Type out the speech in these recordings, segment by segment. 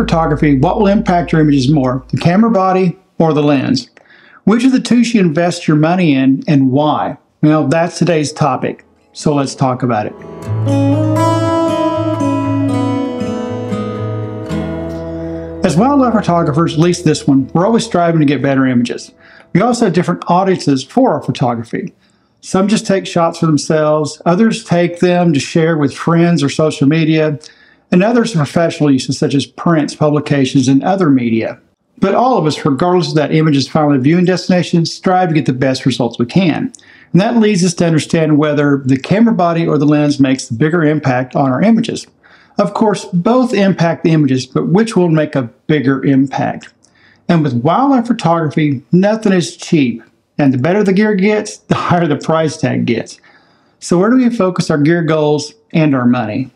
photography, what will impact your images more, the camera body or the lens? Which of the two should you invest your money in and why? Well, that's today's topic, so let's talk about it. As wildlife photographers, at least this one, we're always striving to get better images. We also have different audiences for our photography. Some just take shots for themselves, others take them to share with friends or social media, and others are professional uses such as prints, publications, and other media. But all of us, regardless of that image's final viewing destination, strive to get the best results we can. And that leads us to understand whether the camera body or the lens makes the bigger impact on our images. Of course, both impact the images, but which will make a bigger impact? And with wildlife photography, nothing is cheap. And the better the gear gets, the higher the price tag gets. So, where do we focus our gear goals and our money?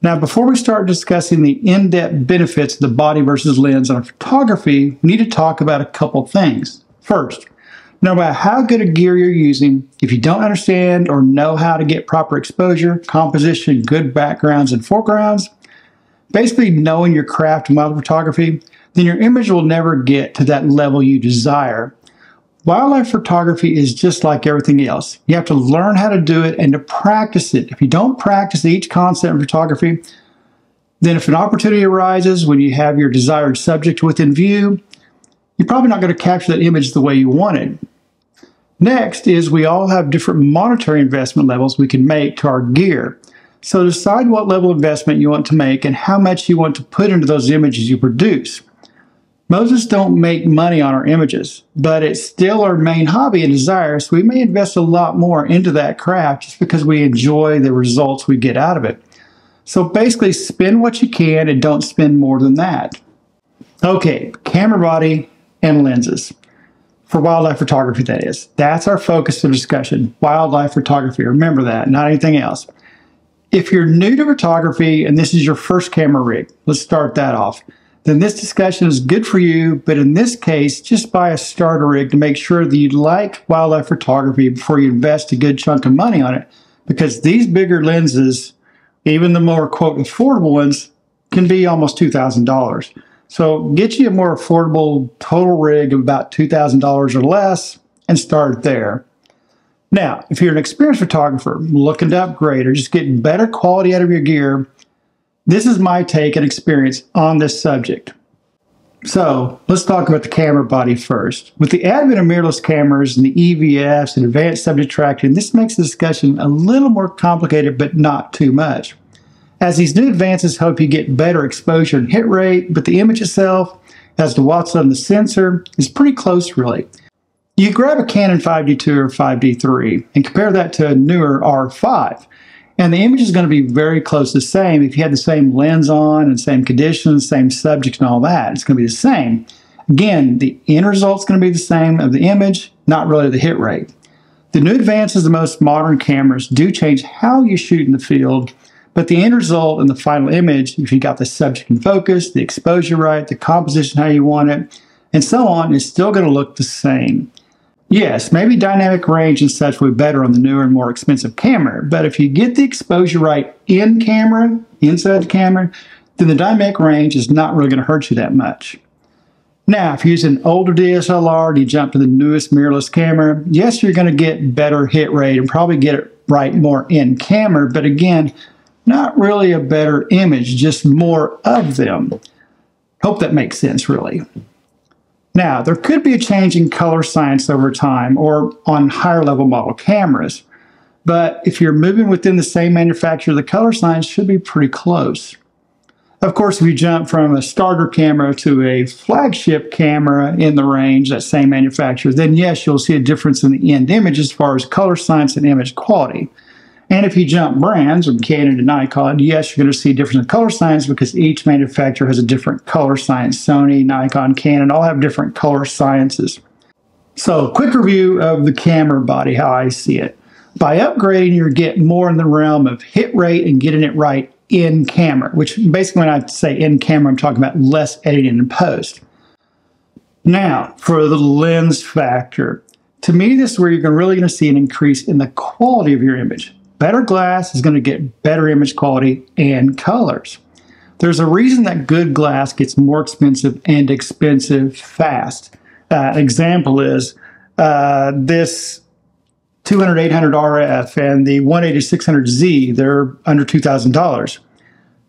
Now, before we start discussing the in depth benefits of the body versus lens on photography, we need to talk about a couple things. First, no matter how good a gear you're using, if you don't understand or know how to get proper exposure, composition, good backgrounds, and foregrounds, basically knowing your craft in wildlife photography, then your image will never get to that level you desire. Wildlife photography is just like everything else. You have to learn how to do it and to practice it. If you don't practice each concept in photography, then if an opportunity arises when you have your desired subject within view, you're probably not going to capture that image the way you wanted. Next is we all have different monetary investment levels we can make to our gear. So decide what level of investment you want to make and how much you want to put into those images you produce. Moses don't make money on our images, but it's still our main hobby and desire, so we may invest a lot more into that craft just because we enjoy the results we get out of it. So basically, spend what you can and don't spend more than that. Okay, camera body and lenses. For wildlife photography, that is. That's our focus of discussion. Wildlife photography. Remember that, not anything else. If you're new to photography and this is your first camera rig, let's start that off then this discussion is good for you. But in this case, just buy a starter rig to make sure that you like wildlife photography before you invest a good chunk of money on it. Because these bigger lenses, even the more quote affordable ones, can be almost $2,000. So get you a more affordable total rig of about $2,000 or less and start there. Now, if you're an experienced photographer looking to upgrade or just getting better quality out of your gear, this is my take and experience on this subject. So let's talk about the camera body first. With the advent of mirrorless cameras and the EVFs and advanced subject tracking, this makes the discussion a little more complicated, but not too much. As these new advances help you get better exposure and hit rate, but the image itself, as to what's on the sensor, is pretty close really. You grab a Canon 5D2 or 5D3 and compare that to a newer R5. And the image is going to be very close to the same if you had the same lens on and same conditions, same subject and all that. It's going to be the same. Again, the end result is going to be the same of the image, not really the hit rate. The new advances of most modern cameras do change how you shoot in the field, but the end result in the final image, if you got the subject in focus, the exposure right, the composition how you want it, and so on, is still going to look the same. Yes, maybe dynamic range and such will be better on the newer and more expensive camera, but if you get the exposure right in camera, inside the camera, then the dynamic range is not really going to hurt you that much. Now, if you're using older DSLR and you jump to the newest mirrorless camera, yes, you're going to get better hit rate and probably get it right more in camera, but again, not really a better image, just more of them. Hope that makes sense, really. Now, there could be a change in color science over time or on higher level model cameras, but if you're moving within the same manufacturer, the color science should be pretty close. Of course, if you jump from a starter camera to a flagship camera in the range, that same manufacturer, then yes, you'll see a difference in the end image as far as color science and image quality. And if you jump brands from Canon to Nikon, yes, you're going to see different color science because each manufacturer has a different color science. Sony, Nikon, Canon all have different color sciences. So, quick review of the camera body, how I see it. By upgrading, you get more in the realm of hit rate and getting it right in camera, which basically when I say in camera, I'm talking about less editing in post. Now, for the lens factor, to me, this is where you're really going to see an increase in the quality of your image. Better glass is going to get better image quality and colors. There's a reason that good glass gets more expensive and expensive fast. Uh, example is uh, this 200 800 RF and the 180 600Z, they're under $2,000.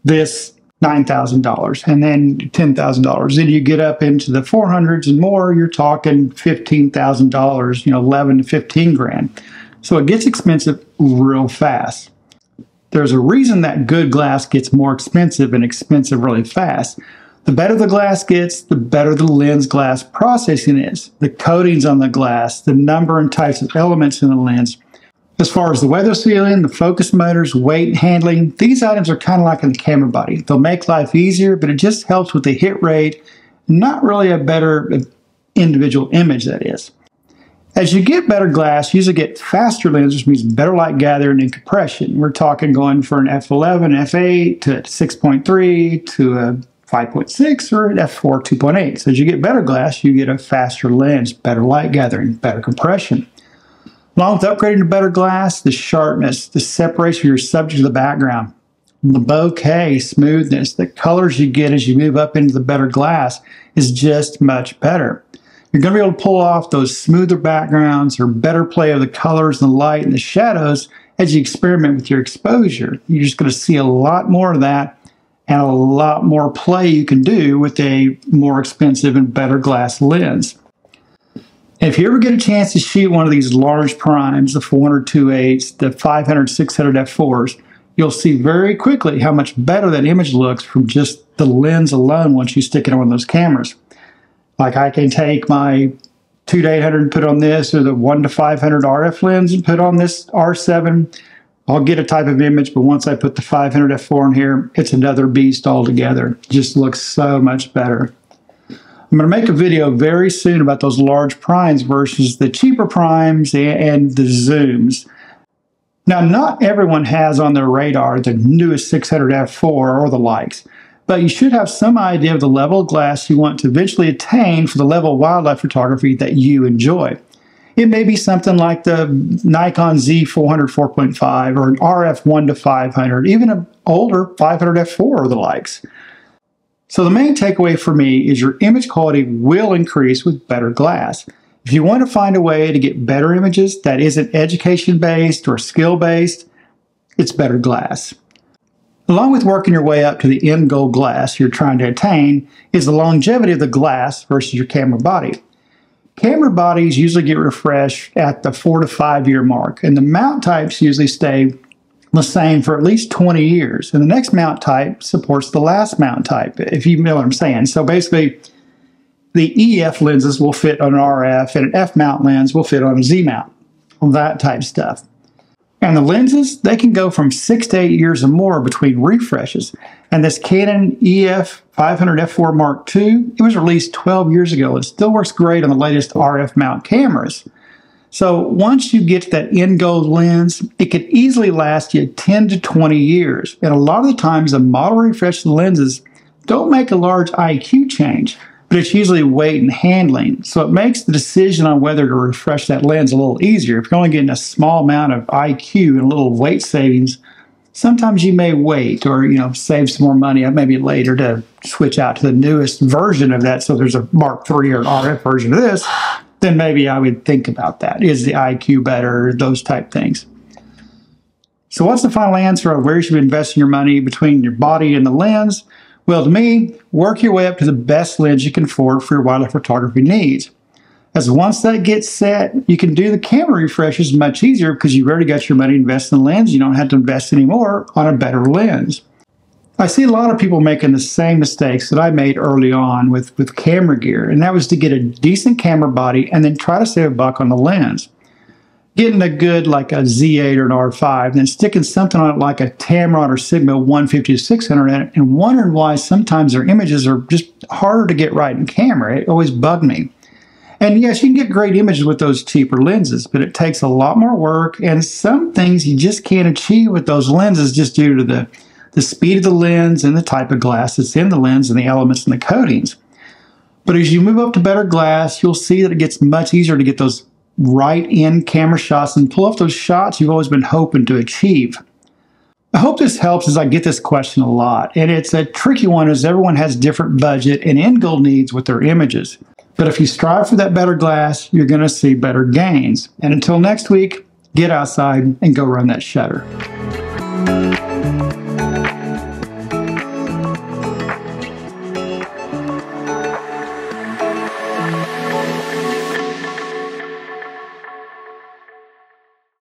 This $9,000 and then $10,000. Then you get up into the 400s and more, you're talking $15,000, you know, 11 to 15 grand. So it gets expensive real fast. There's a reason that good glass gets more expensive and expensive really fast. The better the glass gets, the better the lens glass processing is. The coatings on the glass, the number and types of elements in the lens. As far as the weather sealing, the focus motors, weight handling, these items are kind of like in the camera body. They'll make life easier, but it just helps with the hit rate, not really a better uh, individual image, that is. As you get better glass, you usually get faster lenses, which means better light gathering and compression. We're talking going for an f11, f8 to 6.3 to a 5.6 or an f4 2.8. So as you get better glass, you get a faster lens, better light gathering, better compression. Along with upgrading to better glass, the sharpness, the separation of your subject to the background, the bokeh smoothness, the colors you get as you move up into the better glass is just much better. You're going to be able to pull off those smoother backgrounds or better play of the colors and the light and the shadows as you experiment with your exposure. You're just going to see a lot more of that and a lot more play you can do with a more expensive and better glass lens. If you ever get a chance to shoot one of these large primes, the 400 2.8s, the 500 600 f4s, you'll see very quickly how much better that image looks from just the lens alone once you stick it on those cameras. Like I can take my 2 to 800 and put on this, or the 1 to 500 RF lens and put on this R7. I'll get a type of image, but once I put the 500 f4 in here, it's another beast altogether. Just looks so much better. I'm going to make a video very soon about those large primes versus the cheaper primes and the zooms. Now, not everyone has on their radar the newest 600 f4 or the likes but you should have some idea of the level of glass you want to eventually attain for the level of wildlife photography that you enjoy. It may be something like the Nikon Z400 4.5 or an RF 1 to 500, even an older 500 f4 or the likes. So the main takeaway for me is your image quality will increase with better glass. If you want to find a way to get better images that isn't education based or skill based, it's better glass. Along with working your way up to the end goal glass you're trying to attain is the longevity of the glass versus your camera body. Camera bodies usually get refreshed at the four to five year mark, and the mount types usually stay the same for at least 20 years. And the next mount type supports the last mount type, if you know what I'm saying. So basically, the EF lenses will fit on an RF, and an F mount lens will fit on a Z mount, that type stuff. And the lenses, they can go from six to eight years or more between refreshes. And this Canon EF 500 f4 Mark II, it was released 12 years ago. It still works great on the latest RF mount cameras. So once you get that end goal lens, it could easily last you 10 to 20 years. And a lot of the times the model refresh lenses don't make a large IQ change but it's usually weight and handling. So it makes the decision on whether to refresh that lens a little easier. If you're only getting a small amount of IQ and a little weight savings, sometimes you may wait or you know save some more money maybe later to switch out to the newest version of that. So there's a Mark III or RF version of this, then maybe I would think about that. Is the IQ better? Those type things. So what's the final answer of where you should be investing your money between your body and the lens? Well, to me, work your way up to the best lens you can afford for your wildlife photography needs. As once that gets set, you can do the camera refreshes much easier because you've already got your money invested in the lens. You don't have to invest anymore on a better lens. I see a lot of people making the same mistakes that I made early on with, with camera gear, and that was to get a decent camera body and then try to save a buck on the lens getting a good like a Z8 or an R5, then sticking something on it like a Tamron or Sigma 150 to 600 in it, and wondering why sometimes their images are just harder to get right in camera. It always bugged me. And yes, you can get great images with those cheaper lenses, but it takes a lot more work, and some things you just can't achieve with those lenses just due to the, the speed of the lens and the type of glass that's in the lens and the elements and the coatings. But as you move up to better glass, you'll see that it gets much easier to get those right in camera shots and pull off those shots you've always been hoping to achieve. I hope this helps as I get this question a lot. And it's a tricky one as everyone has different budget and end goal needs with their images. But if you strive for that better glass, you're going to see better gains. And until next week, get outside and go run that shutter.